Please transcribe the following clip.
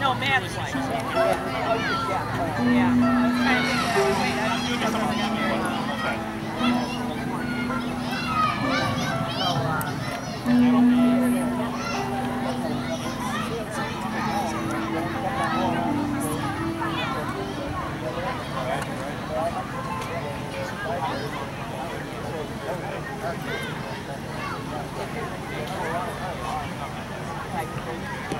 No, Matt's like. Oh, yeah. Yeah. Thank you.